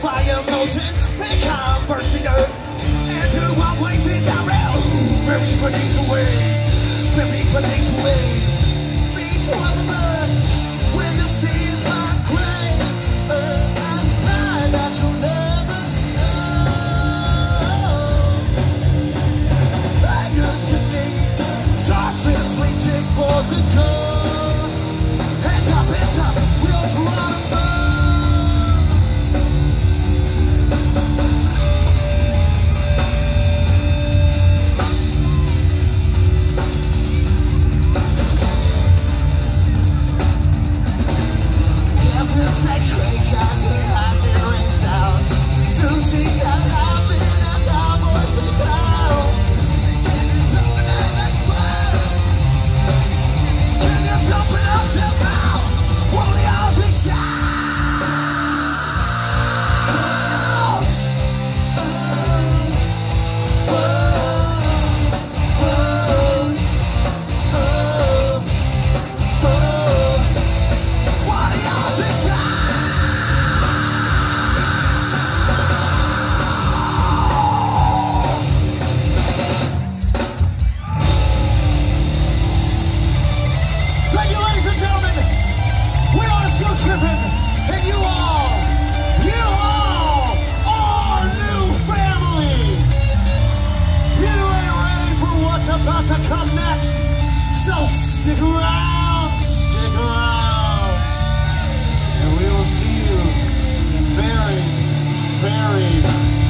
fire melting, make conversion. Stick around, stick around, and we will see you very, very.